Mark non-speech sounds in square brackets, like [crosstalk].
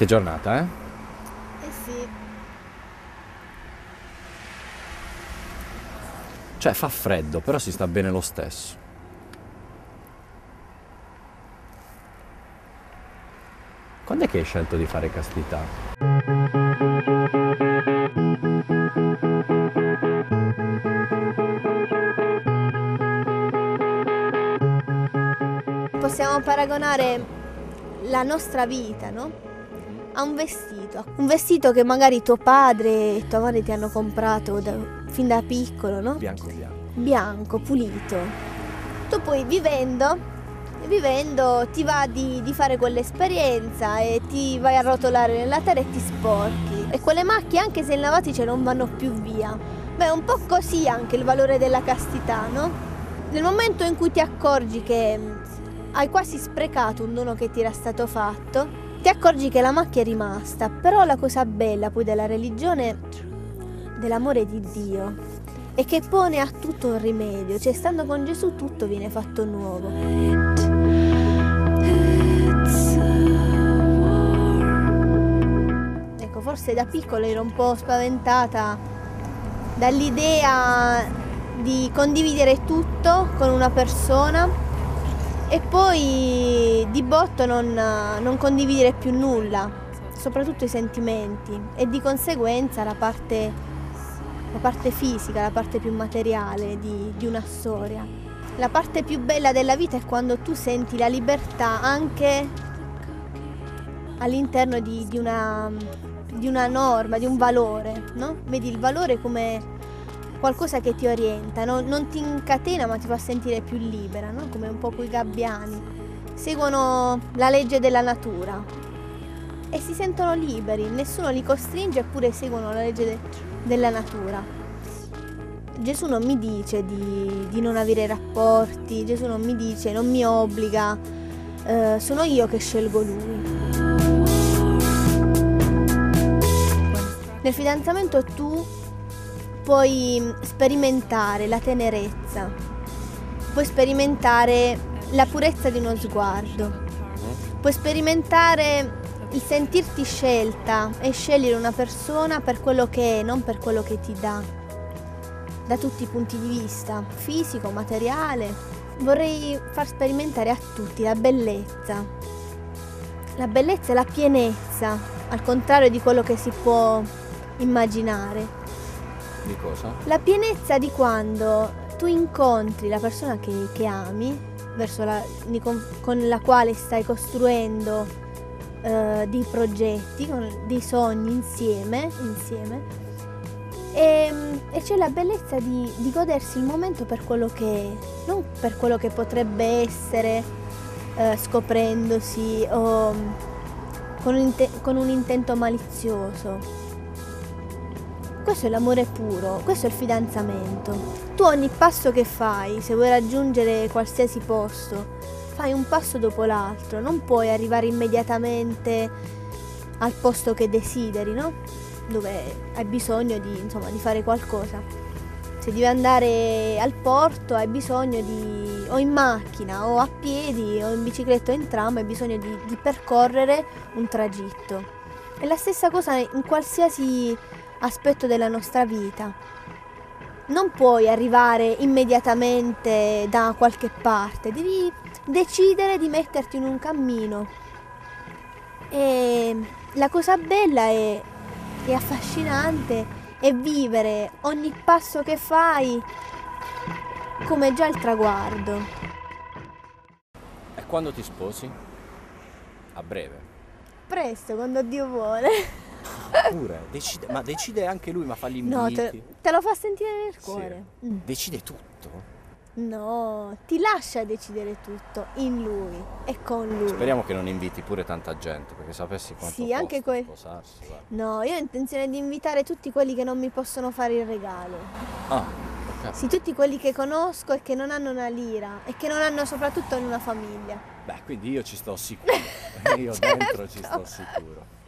Che giornata, eh? Eh sì. Cioè fa freddo, però si sta bene lo stesso. Quando è che hai scelto di fare castità? Possiamo paragonare la nostra vita, no? A un vestito. Un vestito che magari tuo padre e tua madre ti hanno comprato da- fin da piccolo, no? Bianco bianco. bianco, pulito. Tu poi vivendo, vivendo ti va di, di fare quell'esperienza e ti vai a rotolare nella terra e ti sporchi. E quelle macchie, anche se in lavatrice, non vanno più via. Beh, è un po' così anche il valore della castità, no? Nel momento in cui ti accorgi che hai quasi sprecato un dono che ti era stato fatto, ti accorgi che la macchia è rimasta. Però la cosa bella poi della religione, dell'amore di Dio, e che pone a tutto un rimedio, cioè stando con Gesù tutto viene fatto nuovo. Ecco, forse da piccola ero un po' spaventata dall'idea di condividere tutto con una persona e poi di botto non, non condividere più nulla, soprattutto i sentimenti e di conseguenza la parte la parte fisica, la parte più materiale di, di una storia. La parte più bella della vita è quando tu senti la libertà anche all'interno di, di una, di una norma, di un valore, no? Vedi il valore come qualcosa che ti orienta, no? non ti incatena ma ti fa sentire più libera, no? come un po' quei gabbiani. Seguono la legge della natura e si sentono liberi, nessuno li costringe eppure seguono la legge de- della natura. Gesù non mi dice di, di non avere rapporti, Gesù non mi dice, non mi obbliga, eh, sono io che scelgo lui. Nel fidanzamento tu puoi sperimentare la tenerezza, puoi sperimentare la purezza di uno sguardo, puoi sperimentare il sentirti scelta e scegliere una persona per quello che è, non per quello che ti dà, da tutti i punti di vista, fisico, materiale. Vorrei far sperimentare a tutti la bellezza, la bellezza e la pienezza, al contrario di quello che si può immaginare. Di cosa? La pienezza di quando tu incontri la persona che, che ami, la, con, con la quale stai costruendo eh, dei progetti, con dei sogni insieme, insieme e, e c'è la bellezza di, di godersi il momento per quello che è, non per quello che potrebbe essere eh, scoprendosi o con un, inte- con un intento malizioso. Questo è l'amore puro, questo è il fidanzamento. Tu ogni passo che fai, se vuoi raggiungere qualsiasi posto, fai un passo dopo l'altro, non puoi arrivare immediatamente al posto che desideri, no? Dove hai bisogno di, insomma, di fare qualcosa. Se devi andare al porto hai bisogno di, o in macchina, o a piedi, o in bicicletta o in tram, hai bisogno di, di percorrere un tragitto. È la stessa cosa in qualsiasi aspetto della nostra vita. Non puoi arrivare immediatamente da qualche parte, devi decidere di metterti in un cammino. E la cosa bella è, e affascinante è vivere ogni passo che fai come già il traguardo. E quando ti sposi? A breve. Presto, quando Dio vuole. [laughs] Pure, decide, ma decide anche lui, ma fa gli inviti. No, te, te lo fa sentire nel Sì. cuore. Mm. Decide tutto. No, ti lascia decidere tutto in lui e con lui. Speriamo che non inviti pure tanta gente, perché sapessi quanto Sì, anche que- sposarsi. guarda. No, io ho intenzione di invitare tutti quelli che non mi possono fare il regalo. Ah, ok. Sì, tutti quelli che conosco e che non hanno una lira e che non hanno soprattutto una famiglia. Beh, quindi io ci sto sicuro. [laughs] io Certo. dentro ci sto sicuro.